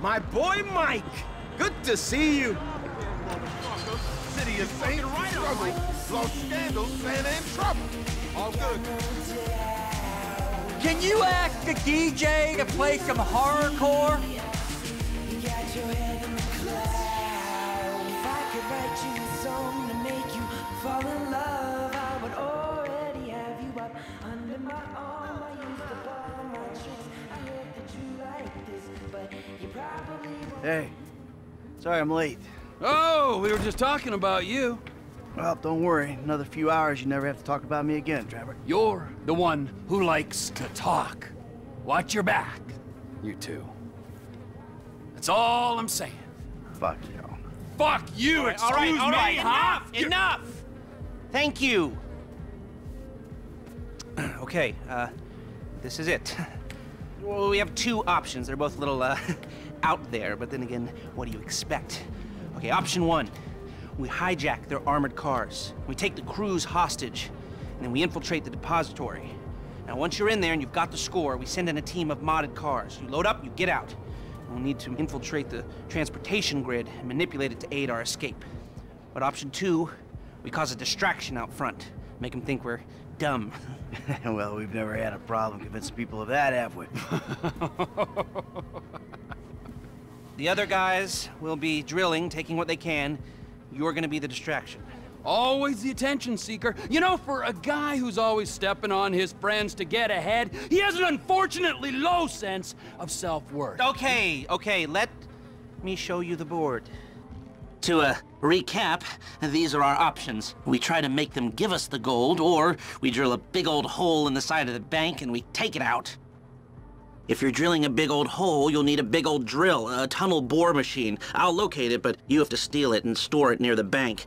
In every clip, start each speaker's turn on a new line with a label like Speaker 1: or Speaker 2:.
Speaker 1: My boy Mike. Good to see you.
Speaker 2: City is saints right struggle. Lost scandals, saying they in trouble. All good.
Speaker 3: Can you ask the DJ to play some hardcore?
Speaker 4: Hey, sorry I'm late.
Speaker 5: Oh, we were just talking about you.
Speaker 4: Well, don't worry. Another few hours, you never have to talk about me again, Trevor.
Speaker 5: You're the one who likes to talk. Watch your back, you two. That's all I'm saying.
Speaker 4: Fuck you.
Speaker 5: Fuck you, excuse
Speaker 1: all right, all right,
Speaker 5: me, huh?
Speaker 1: enough, enough. Thank you. okay, uh, this is it. Well, we have two options. They're both a little, uh, out there, but then again, what do you expect? Okay, option one. We hijack their armored cars. We take the crews hostage, and then we infiltrate the depository. Now, once you're in there and you've got the score, we send in a team of modded cars. You load up, you get out. We'll need to infiltrate the transportation grid and manipulate it to aid our escape. But option two, we cause a distraction out front. Make them think we're dumb.
Speaker 4: well, we've never had a problem convincing people of that, have we?
Speaker 1: The other guys will be drilling, taking what they can. You're gonna be the distraction.
Speaker 5: Always the attention seeker. You know, for a guy who's always stepping on his friends to get ahead, he has an unfortunately low sense of self-worth.
Speaker 1: Okay, okay, let me show you the board. To uh, recap, these are our options. We try to make them give us the gold, or we drill a big old hole in the side of the bank and we take it out. If you're drilling a big old hole, you'll need a big old drill, a tunnel bore machine. I'll locate it, but you have to steal it and store it near the bank.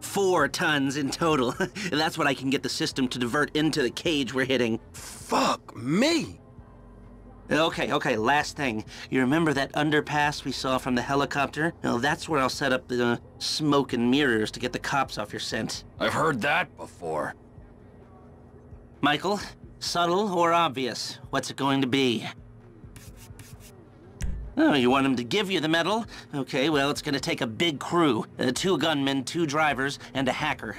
Speaker 1: Four tons in total. That's what I can get the system to divert into the cage we're hitting.
Speaker 6: Fuck me.
Speaker 1: Okay, okay, last thing. You remember that underpass we saw from the helicopter? Well, that's where I'll set up the uh, smoke and mirrors to get the cops off your scent.
Speaker 5: I've heard that before.
Speaker 1: Michael, subtle or obvious? What's it going to be? Oh, you want him to give you the medal? Okay, well, it's gonna take a big crew. Uh, two gunmen, two drivers, and a hacker.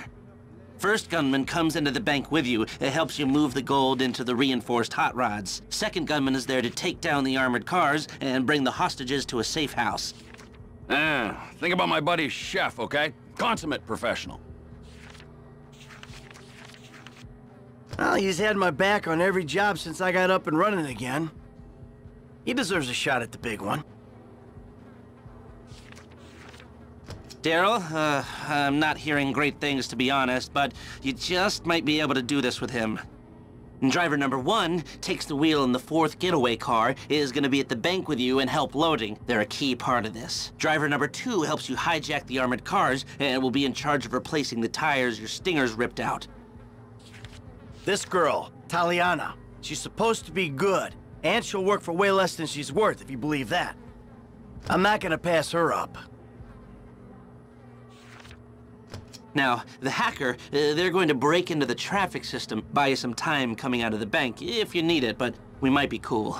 Speaker 1: First gunman comes into the bank with you. It helps you move the gold into the reinforced hot rods. Second gunman is there to take down the armored cars and bring the hostages to a safe house.
Speaker 5: Ah, think about my buddy Chef, okay? Consummate professional.
Speaker 4: Well, he's had my back on every job since I got up and running again. He deserves a shot at the big one.
Speaker 1: Daryl, uh, I'm not hearing great things to be honest, but you just might be able to do this with him. Driver number one takes the wheel in the fourth getaway car, is gonna be at the bank with you and help loading. They're a key part of this. Driver number two helps you hijack the armored cars and will be in charge of replacing the tires your stingers ripped out.
Speaker 4: This girl, Taliana, she's supposed to be good, and she'll work for way less than she's worth, if you believe that. I'm not gonna pass her up.
Speaker 1: Now, the hacker, uh, they're going to break into the traffic system, buy you some time coming out of the bank, if you need it, but we might be cool.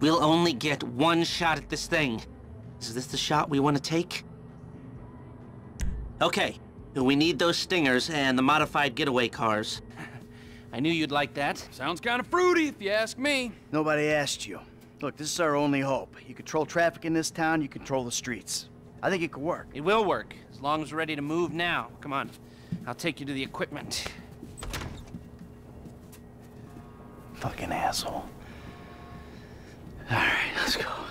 Speaker 1: We'll only get one shot at this thing. Is this the shot we want to take? Okay, we need those stingers and the modified getaway cars. I knew you'd like that.
Speaker 5: Sounds kind of fruity, if you ask me.
Speaker 4: Nobody asked you. Look, this is our only hope. You control traffic in this town, you control the streets. I think it could work.
Speaker 1: It will work, as long as we're ready to move now. Come on, I'll take you to the equipment.
Speaker 4: Fucking asshole. All right, let's go.